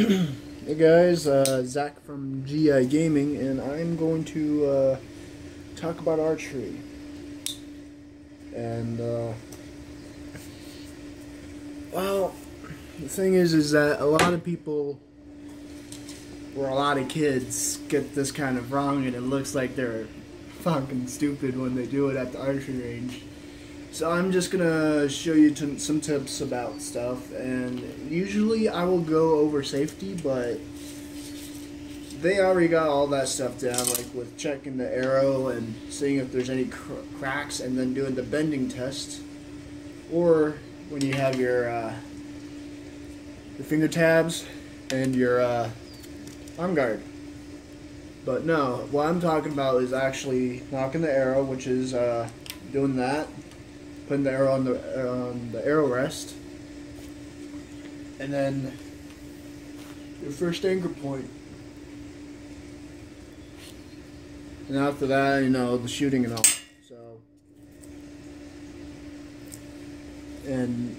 hey guys, uh, Zach from GI Gaming, and I'm going to uh, talk about archery. And uh, well, the thing is, is that a lot of people, or a lot of kids, get this kind of wrong, and it looks like they're fucking stupid when they do it at the archery range. So I'm just gonna show you some tips about stuff, and usually I will go over safety, but they already got all that stuff down, like with checking the arrow and seeing if there's any cr cracks, and then doing the bending test, or when you have your uh, your finger tabs and your uh, arm guard. But no, what I'm talking about is actually nocking the arrow, which is uh, doing that putting the arrow on the on the arrow rest, and then your first anchor point. And after that, you know, the shooting and all. So, and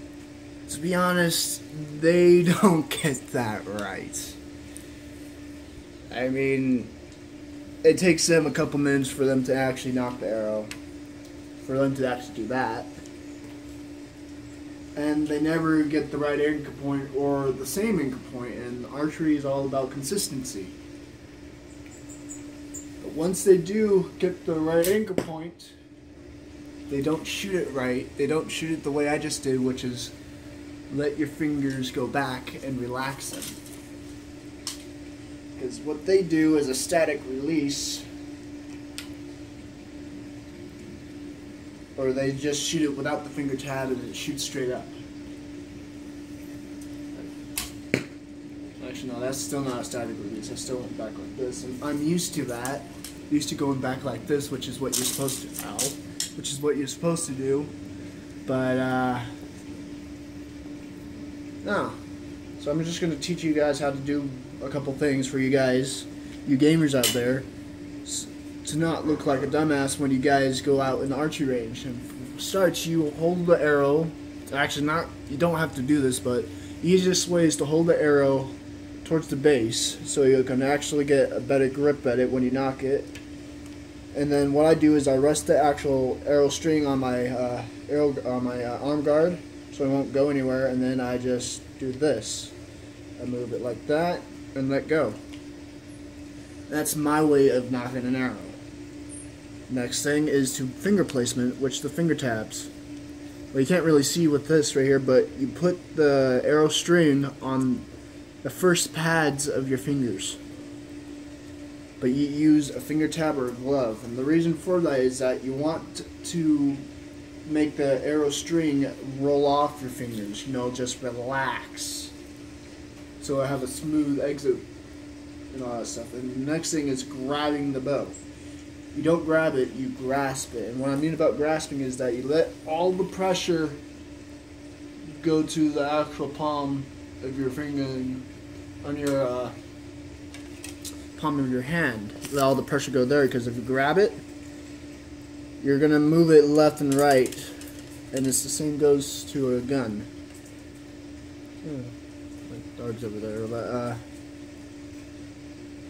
to be honest, they don't get that right. I mean, it takes them a couple minutes for them to actually nock the arrow, for them to actually do that and they never get the right anchor point or the same anchor point, and archery is all about consistency. But once they do get the right anchor point, they don't shoot it right. They don't shoot it the way I just did, which is let your fingers go back and relax them. Because what they do is a static release or they just shoot it without the finger tab and it shoots straight up. Actually, no, that's still not a static release. I still went back like this, and I'm used to that. Used to going back like this, which is what you're supposed to. Ow, which is what you're supposed to do. But uh, no. So I'm just going to teach you guys how to do a couple things for you guys, you gamers out there to not look like a dumbass when you guys go out in the archery range. And starts, you hold the arrow. Actually, not you don't have to do this, but easiest way is to hold the arrow towards the base so you can actually get a better grip at it when you nock it. And then what I do is I rest the actual arrow string on my uh, arrow on my uh, arm guard so it won't go anywhere. And then I just do this. I move it like that and let go. That's my way of nocking an arrow. Next thing is to finger placement, which the finger tabs. Well, you can't really see with this right here, but you put the arrow string on the first pads of your fingers. But you use a finger tab or a glove. And the reason for that is that you want to make the arrow string roll off your fingers. You know, just relax. So I have a smooth exit and all that stuff. And the next thing is grabbing the bow you don't grab it, you grasp it. And what I mean about grasping is that you let all the pressure go to the actual palm of your finger on your uh, palm of your hand. Let all the pressure go there because if you grab it, you're gonna move it left and right, and it's the same goes to a gun. Hmm. Like dogs over there, but uh.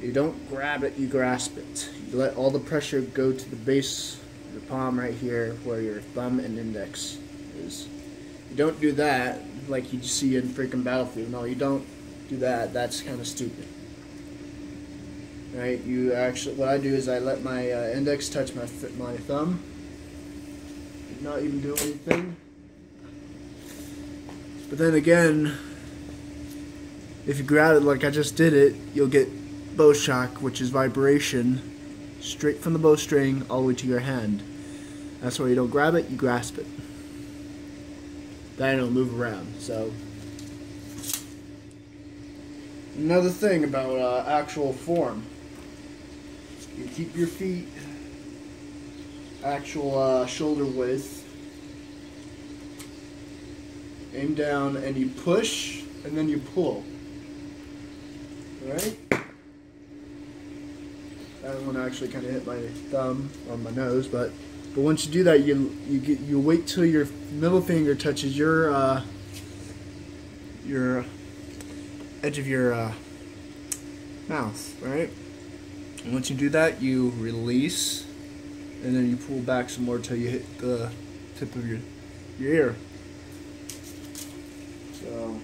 You don't grab it, you grasp it. You let all the pressure go to the base of the palm right here where your thumb and index is. You don't do that like you see in freaking Battlefield. No, you don't do that. That's kind of stupid. Right? You actually, what I do is I let my uh, index touch my my thumb. Not even do anything. But then again, if you grab it like I just did it, you'll get bow shock, which is vibration, straight from the bowstring all the way to your hand. That's why you don't grab it, you grasp it. Then it'll move around. So, another thing about uh, actual form, you keep your feet actual uh, shoulder width. Aim down and you push and then you pull. Alright? That one actually kind of hit my thumb on my nose, but but once you do that, you you get you wait till your middle finger touches your uh, your edge of your uh, mouth, right? And once you do that, you release, and then you pull back some more till you hit the tip of your your ear. So.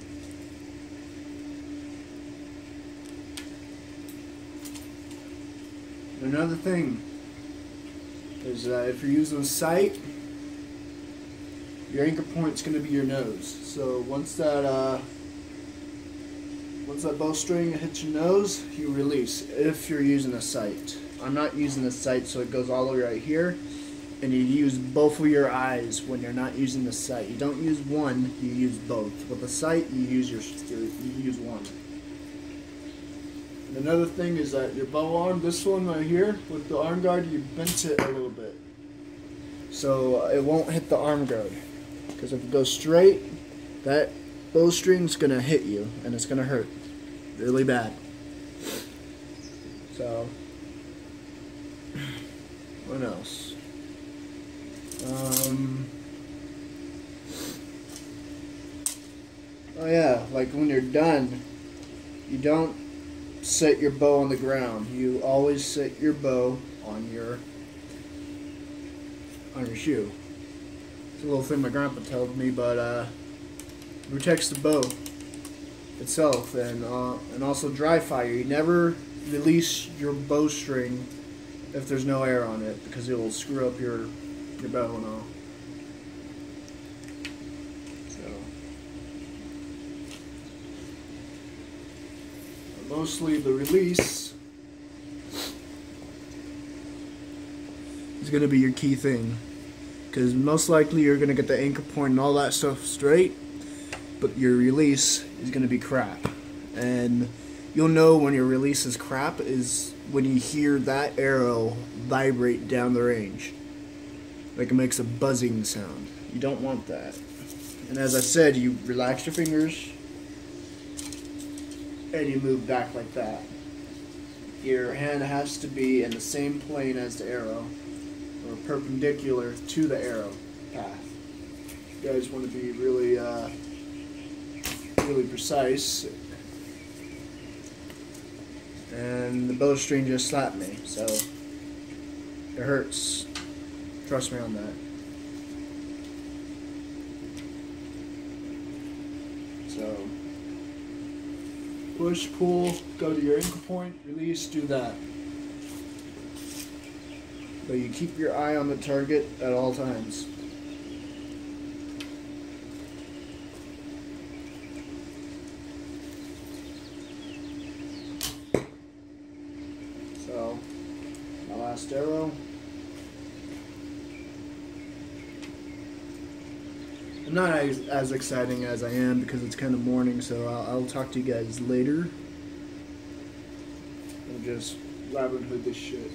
Another thing is that if you're using a sight, your anchor point's going to be your nose. So once that uh, once that bowstring hits your nose, you release. If you're using a sight, I'm not using a sight, so it goes all the way right here, and you use both of your eyes when you're not using the sight. You don't use one, you use both. With a sight, you use your you use one. Another thing is that your bow arm, this one right here, with the arm guard, you bent it a little bit. So uh, it won't hit the arm guard. Because if it goes straight, that bowstring's going to hit you, and it's going to hurt really bad. So, what else? Um, oh yeah, like when you're done, you don't set your bow on the ground. You always set your bow on your on your shoe. It's a little thing my grandpa told me, but uh, protects the bow itself, and uh, and also dry fire. You never release your bowstring if there's no air on it because it will screw up your your bow and all. Mostly the release is going to be your key thing. Because most likely you're going to get the anchor point and all that stuff straight, but your release is going to be crap. And you'll know when your release is crap is when you hear that arrow vibrate down the range. Like it makes a buzzing sound. You don't want that. And as I said, you relax your fingers, and you move back like that. Your hand has to be in the same plane as the arrow, or perpendicular to the arrow path. You guys want to be really, uh, really precise. And the bowstring just slapped me, so it hurts. Trust me on that. So push, pull, go to your anchor point, release, do that. But you keep your eye on the target at all times. So, my last arrow. I'm not as, as exciting as I am because it's kind of morning, so I'll, I'll talk to you guys later. I'm just Robin Hood this shit.